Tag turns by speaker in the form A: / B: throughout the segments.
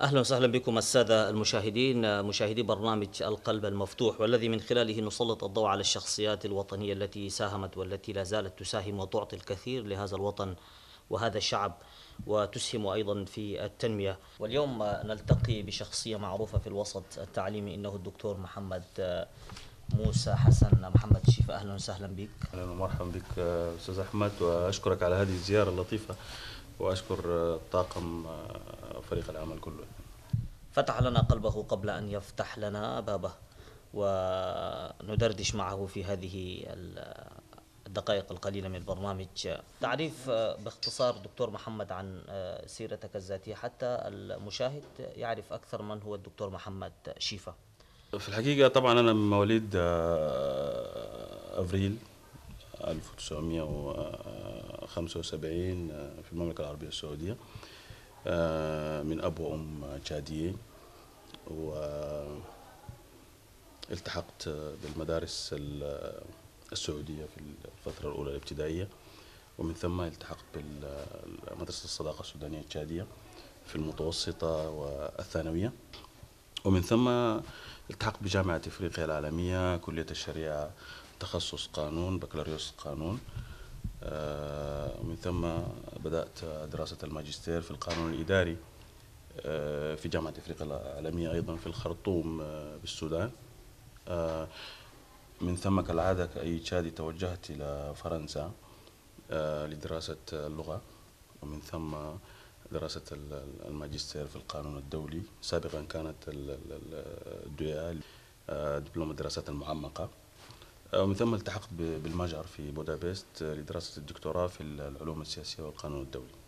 A: أهلا وسهلا بكم السادة المشاهدين مشاهدي برنامج القلب المفتوح والذي من خلاله نسلط الضوء على الشخصيات الوطنية التي ساهمت والتي لا زالت تساهم وتعطي الكثير لهذا الوطن وهذا الشعب وتسهم أيضا في التنمية. واليوم نلتقي بشخصية معروفة في الوسط التعليمي إنه الدكتور محمد موسى حسن. محمد شيفا أهلا وسهلا بك.
B: أهلا ومرحبا بك أستاذ أحمد وأشكرك على هذه الزيارة اللطيفة. وأشكر طاقم فريق العمل كله.
A: فتح لنا قلبه قبل أن يفتح لنا بابه وندردش معه في هذه الدقائق القليلة من البرنامج. تعريف باختصار دكتور محمد عن سيرتك الذاتية حتى المشاهد يعرف أكثر من هو الدكتور محمد شيفا
B: في الحقيقة طبعا أنا من مواليد أفريل 1975 في المملكة العربية السعودية من أب وأم تشاديين والتحقت بالمدارس السعودية في الفترة الأولى الابتدائية ومن ثم التحقت بمدرسة الصداقة السودانية التشادية في المتوسطة والثانوية ومن ثم التحقت بجامعة إفريقيا العالمية كلية الشريعة تخصص قانون بكالوريوس قانون. ومن ثم بدأت دراسة الماجستير في القانون الإداري في جامعة إفريقيا العالمية أيضا في الخرطوم بالسودان. من ثم كالعادة كأي تشادي توجهت إلى فرنسا لدراسة اللغة. ومن ثم دراسة الماجستير في القانون الدولي. سابقا كانت الدويال دبلوم الدراسات المعمقة. ومن ثم التحقت بالمجر في بودابست لدراسة الدكتوراه في العلوم السياسية والقانون الدولي.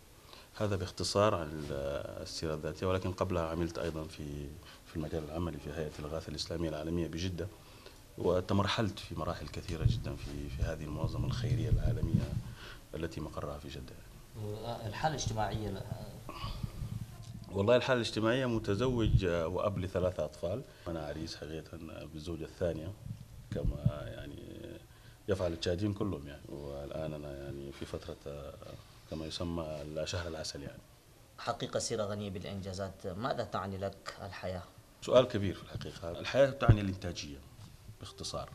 B: هذا باختصار عن السيرة الذاتية ولكن قبلها عملت أيضا في في المجال العملي في هيئة الإغاثة الإسلامية العالمية بجدة وتمرحلت في مراحل كثيرة جدا في في هذه المنظمة الخيرية العالمية التي مقرها في جدة.
A: الحالة الاجتماعية
B: والله الحالة الاجتماعية متزوج وأب لثلاثة أطفال. أنا عريس حقيقة بالزوجة الثانية كما يعني يفعل التشاديين كلهم يعني. والآن أنا يعني في فترة كما يسمى شهر العسل يعني.
A: حقيقة سيرة غنية بالإنجازات ماذا تعني لك الحياة؟
B: سؤال كبير في الحقيقة. الحياة تعني الإنتاجية باختصار.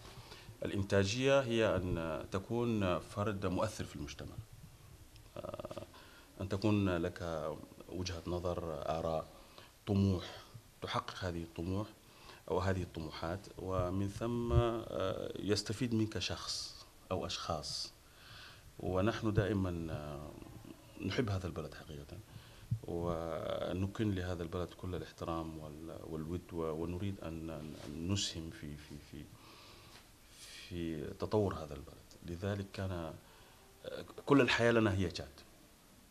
B: الإنتاجية هي أن تكون فرد مؤثر في المجتمع. أن تكون لك وجهة نظر آراء طموح. تحقق هذه الطموح أو هذه الطموحات ومن ثم يستفيد منك شخص أو أشخاص. ونحن دائما نحب هذا البلد حقيقة ونكن لهذا البلد كل الاحترام والود ونريد أن نسهم في في في في تطور هذا البلد. لذلك كان كل الحياة لنا هي تشاد.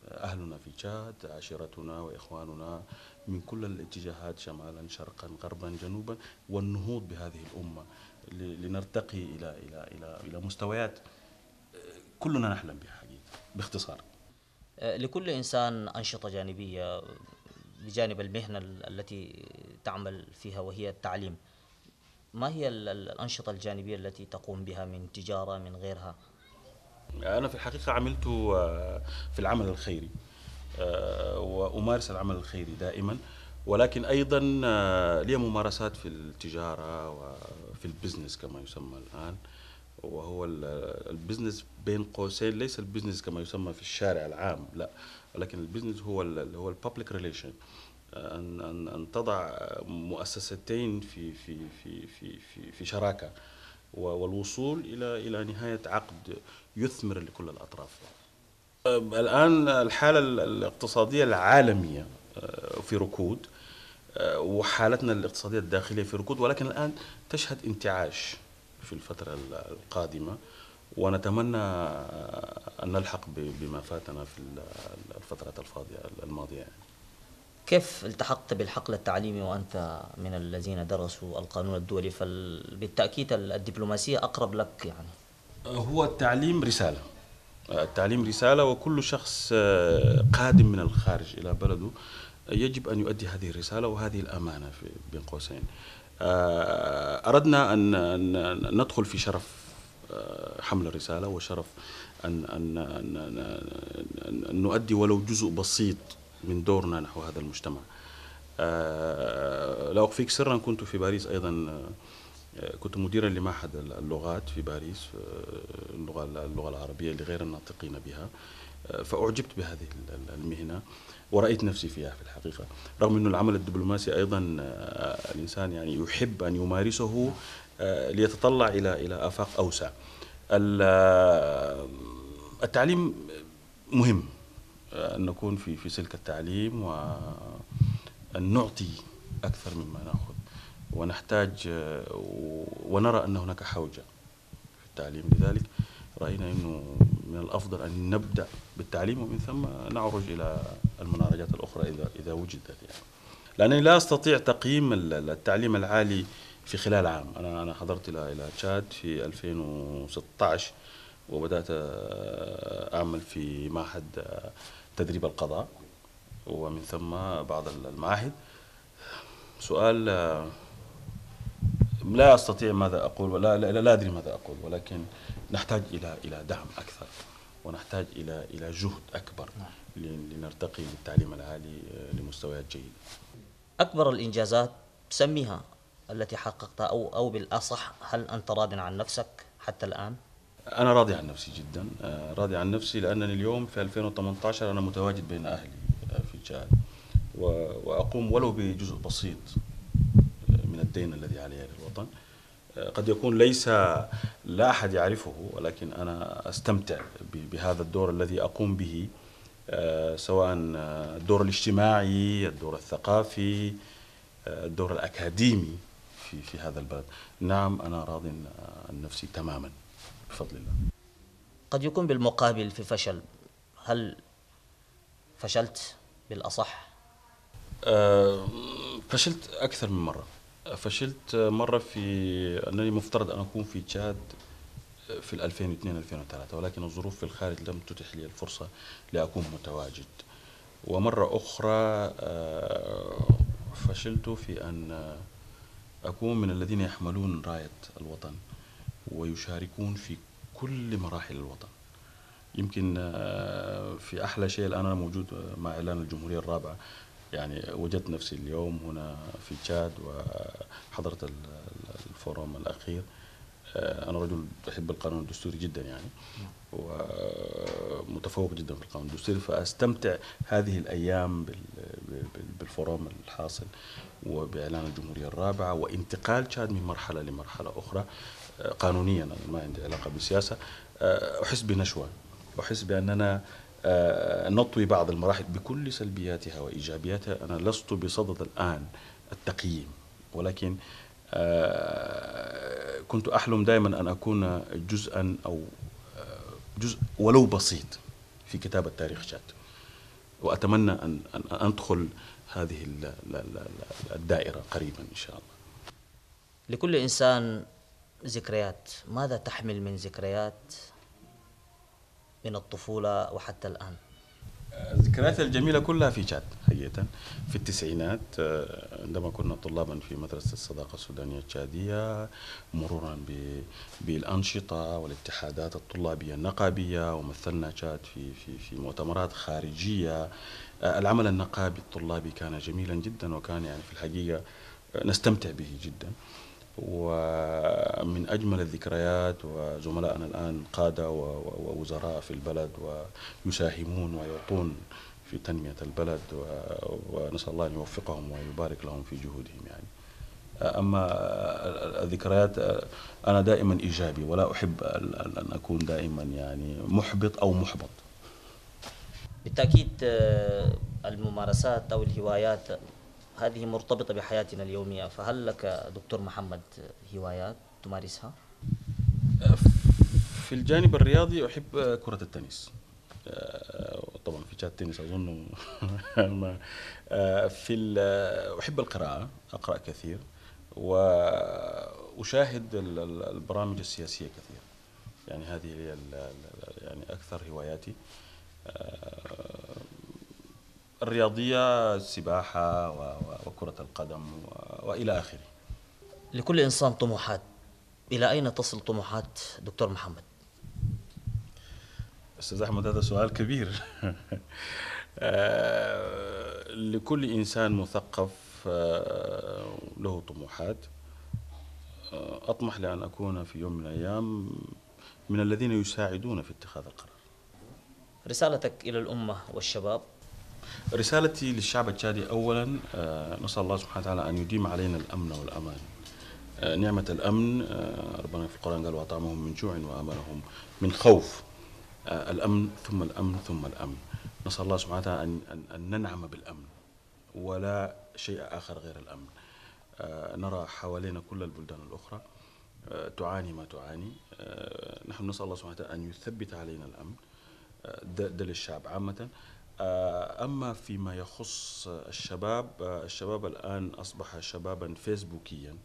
B: أهلنا في تشاد عشيرتنا وإخواننا من كل الاتجاهات شمالا شرقا غربا جنوبا والنهوض بهذه الأمة. لنرتقي إلى إلى إلى إلى مستويات كلنا نحلم بها حقيقة باختصار.
A: لكل إنسان أنشطة جانبية بجانب المهنة التي تعمل فيها وهي التعليم. ما هي الأنشطة الجانبية التي تقوم بها من تجارة من غيرها؟
B: أنا في الحقيقة عملت في العمل الخيري وأمارس العمل الخيري دائما. ولكن أيضا لي ممارسات في التجارة وفي ال business كما يسمى الآن. وهو ال business بين قوسين ليس ال business كما يسمى في الشارع العام لا. ولكن ال business هو هو ال public relation أن أن أن تضع مؤسستين في في في في في, في شراكة. والوصول إلى إلى نهاية عقد يثمر لكل الأطراف. الآن الحالة الاقتصادية العالمية في ركود وحالتنا الاقتصادية الداخلية في ركود ولكن الآن تشهد انتعاش في الفترة القادمة ونتمنى أن نلحق بما فاتنا في الفترات الفاضية الماضية يعني.
A: كيف التحقت بالحقل التعليمي وأنت من الذين درسوا القانون الدولي فبالتأكيد الدبلوماسية أقرب لك يعني
B: هو التعليم رسالة. التعليم رسالة وكل شخص قادم من الخارج إلى بلده يجب أن يؤدي هذه الرسالة وهذه الأمانة بين قوسين. أردنا أن ندخل في شرف حمل الرسالة وشرف أن, أن, أن, أن, أن نؤدي ولو جزء بسيط من دورنا نحو هذا المجتمع. آه، لا أخفيك سرا كنت في باريس أيضا آه، كنت مديرا لمعهد اللغات في باريس آه، اللغة اللغة العربية لغير الناطقين بها. فأعجبت بهذه المهنة ورأيت نفسي فيها في الحقيقة. رغم أن العمل الدبلوماسي أيضا الإنسان يعني يحب أن يمارسه ليتطلع إلى إلى آفاق أوسع. التعليم مهم أن نكون في في سلك التعليم وأن نعطي أكثر مما نأخذ. ونحتاج ونرى أن هناك حوجة في التعليم لذلك. رأينا أنه من الأفضل أن نبدأ بالتعليم ومن ثم نعرج إلى المنارجات الأخرى إذا إذا وجدت يعني. لأنني لا أستطيع تقييم التعليم العالي في خلال عام. أنا أنا حضرت إلى إلى تشاد في 2016 وبدأت أعمل في معهد تدريب القضاء ومن ثم بعض المعاهد. سؤال لا أستطيع ماذا أقول ولا لا, لا أدري ماذا أقول ولكن نحتاج إلى إلى دعم أكثر ونحتاج إلى إلى جهد أكبر لنرتقي بالتعليم العالي لمستويات جيدة.
A: أكبر الإنجازات سميها التي حققتها أو أو بالأصح هل أنت راض عن نفسك حتى الآن؟
B: أنا راضي عن نفسي جدا آه، راضي عن نفسي لأنني اليوم في 2018 أنا متواجد بين أهلي آه، في تشاد وأقوم ولو بجزء بسيط آه، من الدين الذي علي للوطن قد يكون ليس لا أحد يعرفه ولكن أنا أستمتع بهذا الدور الذي أقوم به سواء الدور الاجتماعي الدور الثقافي الدور الأكاديمي في في هذا البلد. نعم أنا راض عن نفسي تماما بفضل الله.
A: قد يكون بالمقابل في فشل هل فشلت بالأصح؟
B: أه فشلت أكثر من مرة. فشلت مرة في أنني مفترض أن أكون في تشاد في 2002 2003 ولكن الظروف في الخارج لم تتح لي الفرصة لأكون متواجد. ومرة أخرى آه، فشلت في أن أكون من الذين يحملون راية الوطن ويشاركون في كل مراحل الوطن. يمكن آه، في أحلى شيء الآن أنا موجود مع إعلان الجمهورية الرابعة. يعني وجدت نفسي اليوم هنا في تشاد وحضرت الفورم الأخير. آه، أنا رجل أحب القانون الدستوري جدا يعني ومتفوق جدا في القانون الدستوري فأستمتع هذه الأيام بالفورم الحاصل وبإعلان الجمهورية الرابعة وانتقال تشاد من مرحلة لمرحلة أخرى قانونيا أنا ما عندي علاقة بالسياسة. آه، أحس بنشوة أحس بأننا آه، نطوي بعض المراحل بكل سلبياتها وإيجابياتها. أنا لست بصدد الآن التقييم ولكن آه، كنت أحلم دائما أن أكون جزءا أو جزء ولو بسيط في كتابة شات وأتمنى أن أدخل هذه الدائرة قريبا إن شاء الله.
A: لكل إنسان ذكريات. ماذا تحمل من ذكريات؟ من الطفولة وحتى الآن.
B: الذكريات الجميلة كلها في تشاد حقيقة. في التسعينات آه، عندما كنا طلابا في مدرسة الصداقة السودانية التشادية مرورا بالأنشطة والاتحادات الطلابية النقابية ومثلنا تشاد في في في مؤتمرات خارجية. آه، العمل النقابي الطلابي كان جميلا جدا وكان يعني في الحقيقة آه، نستمتع به جدا. ومن أجمل الذكريات وزملائنا الآن قادة ووزراء في البلد ويساهمون ويعطون في تنمية البلد ونسأل الله أن يوفقهم ويبارك لهم في جهودهم يعني. أما الذكريات أنا دائما إيجابي ولا أحب أن أكون دائما يعني محبط أو محبط.
A: بالتأكيد الممارسات أو الهوايات هذه مرتبطة بحياتنا اليومية. فهل لك دكتور محمد هوايات تمارسها؟
B: في الجانب الرياضي أحب كرة التنس. طبعا في جهة التنس أظن. في أحب القراءة أقرأ كثير وأشاهد البرامج السياسية كثير. يعني هذه هي يعني أكثر هواياتي. الرياضية السباحة وكرة القدم وإلى آخره.
A: لكل إنسان طموحات. إلى أين تصل طموحات دكتور محمد؟
B: أستاذ أحمد هذا سؤال كبير. آه، لكل إنسان مثقف فله طموحات. أطمح لأن أكون في يوم من الأيام من الذين يساعدون في اتخاذ القرار.
A: رسالتك إلى الأمة والشباب.
B: رسالتي للشعب التشادي أولا آه، نسأل الله سبحانه وتعالى أن يديم علينا الأمن والأمان. آه، نعمة الأمن آه، ربنا في القرآن قال وأطعمهم من جوع وآمنهم من خوف. الأمن ثم الأمن ثم الأمن. نسأل الله سبحانه وتعالى أن, أن ننعم بالأمن ولا شيء آخر غير الأمن. نرى حوالينا كل البلدان الأخرى تعاني ما تعاني. نحن نسأل الله سبحانه وتعالى أن يثبت علينا الأمن ده للشعب عامة. أما فيما يخص الشباب آه، الشباب الآن أصبح شبابا فيسبوكيا.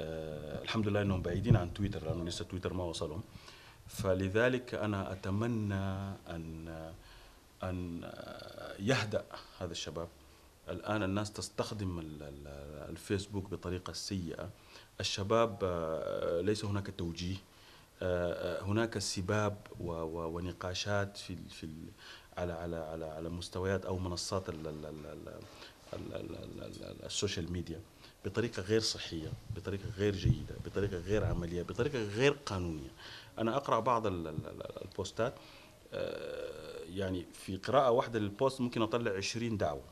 B: آه، الحمد لله أنهم بعيدين عن تويتر لأنه لسه تويتر ما وصلهم. فلذلك أنا أتمنى أن أن يهدأ هذا الشباب. الآن الناس تستخدم الفيسبوك بطريقة سيئة. الشباب ليس هناك توجيه. هناك سباب ونقاشات في على على على على مستويات أو منصات ال ال ال ال ال ال ال social media بطريقه غير صحيه بطريقه غير جيده بطريقه غير عمليه بطريقه غير قانونيه أنا اقرا بعض البوستات يعني في قراءه واحدة لل post ممكن اطلع 20 دعوه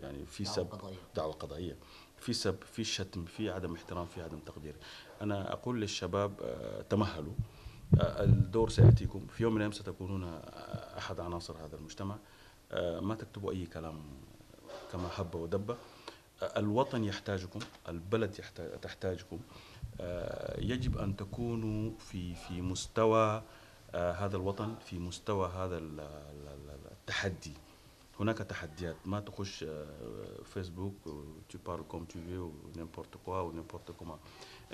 B: يعني في سب دعوه قضائيه في سب في شتم في عدم احترام في عدم تقدير أنا أقول للشباب تمهلوا الدور سيأتيكم. في يوم من الأيام ستكونون أحد عناصر هذا المجتمع. ما تكتبوا أي كلام كما هب ودب. الوطن يحتاجكم البلد تحتاجكم. يجب أن تكونوا في في مستوى هذا الوطن في مستوى هذا التحدي. هناك تحديات. ما تخش فيسبوك tu parles comme tu veux ou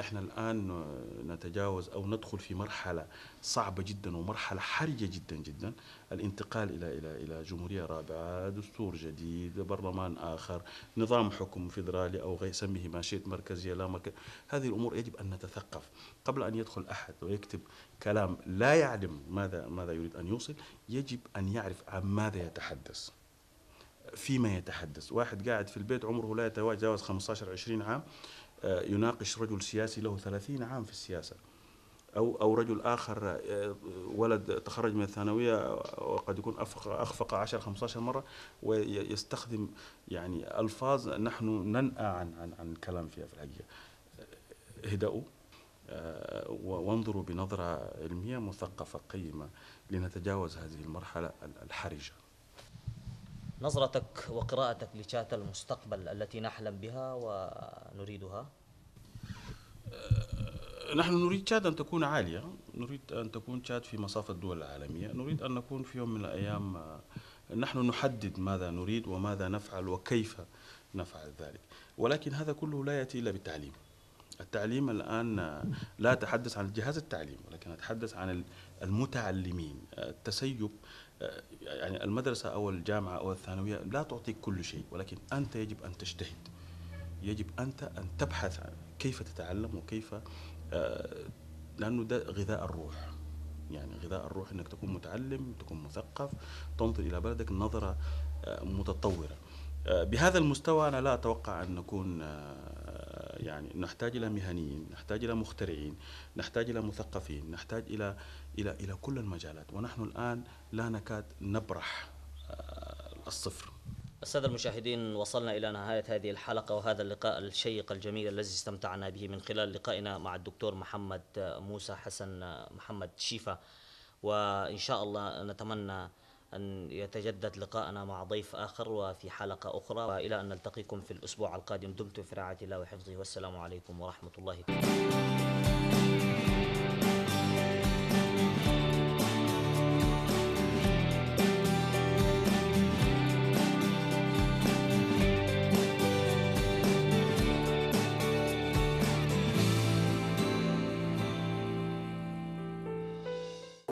B: إحنا الآن نتجاوز أو ندخل في مرحلة صعبة جدا ومرحلة حرجة جدا جدا الانتقال إلى إلى إلى جمهورية رابعة دستور جديد برلمان آخر نظام حكم فيدرالي أو غير سميه ما شئت مركزية لا مركز. هذه الأمور يجب أن نتثقف. قبل أن يدخل أحد ويكتب كلام لا يعلم ماذا ماذا يريد أن يوصل يجب أن يعرف عن ماذا يتحدث فيما يتحدث. واحد قاعد في البيت عمره لا يتجاوز 15 20 عام. يناقش رجل سياسي له 30 عام في السياسة. أو أو رجل آخر آه، ولد تخرج من الثانوية وقد يكون أخفق أخفق 10 15 مرة ويستخدم يعني ألفاظ نحن ننأى عن عن عن الكلام فيها في الحقيقة. اهدأوا. آه، وانظروا بنظرة علمية مثقفة قيمة لنتجاوز هذه المرحلة الحرجة.
A: نظرتك وقراءتك لشات المستقبل التي نحلم بها ونريدها؟
B: أه، نحن نريد تشاد أن تكون عالية نريد أن تكون تشاد في مصاف الدول العالمية نريد أن نكون في يوم من الأيام أه، نحن نحدد ماذا نريد وماذا نفعل وكيف نفعل ذلك. ولكن هذا كله لا يأتي إلا بالتعليم. التعليم الآن أه، لا أتحدث عن جهاز التعليم ولكن أتحدث عن المتعلمين. التسيب يعني المدرسة أو الجامعة أو الثانوية لا تعطيك كل شيء ولكن أنت يجب أن تجتهد. يجب أنت أن تبحث عن كيف تتعلم وكيف آه، لأنه ده غذاء الروح. يعني غذاء الروح أنك تكون متعلم تكون مثقف تنظر إلى بلدك نظرة آه، متطورة. آه، بهذا المستوى أنا لا أتوقع أن نكون يعني نحتاج إلى مهنيين نحتاج إلى مخترعين نحتاج إلى مثقفين نحتاج إلى إلى إلى كل المجالات. ونحن الآن لا نكاد نبرح آه، الصفر.
A: السادة المشاهدين وصلنا إلى نهاية هذه الحلقة وهذا اللقاء الشيق الجميل الذي استمتعنا به من خلال لقائنا مع الدكتور محمد موسى حسن محمد شيفا وإن شاء الله نتمنى أن يتجدد لقاءنا مع ضيف آخر وفي حلقة أخرى. وإلى أن نلتقيكم في الأسبوع القادم. دمتم في رعاية الله وحفظه. والسلام عليكم ورحمة الله